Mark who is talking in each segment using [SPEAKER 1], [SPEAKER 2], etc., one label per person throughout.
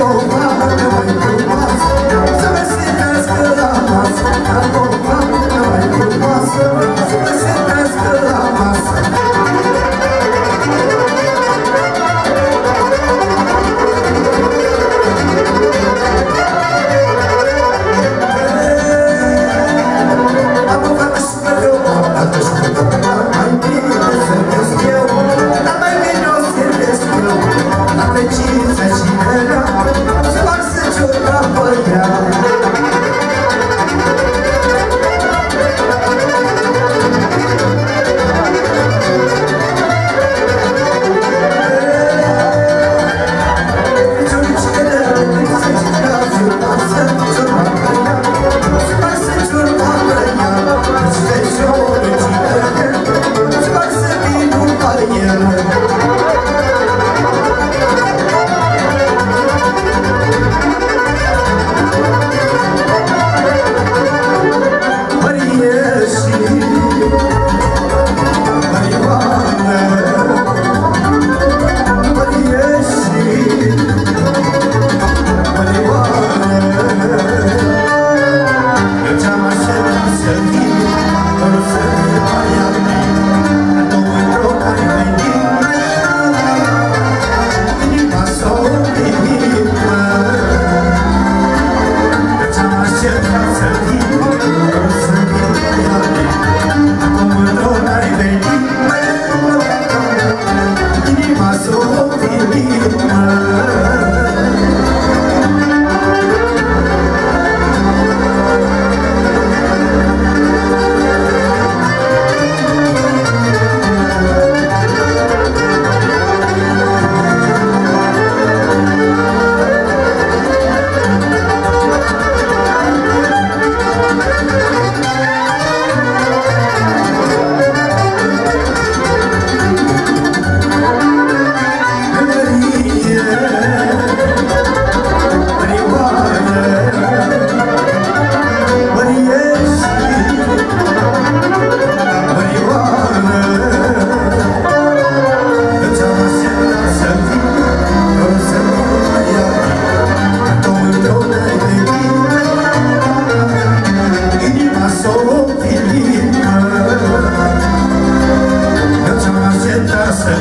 [SPEAKER 1] o mamă mai frumoasă Să vesenească la masă,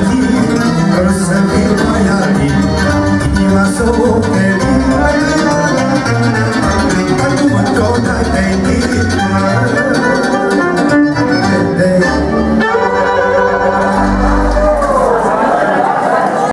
[SPEAKER 1] 「うるいぼやき」「今そう」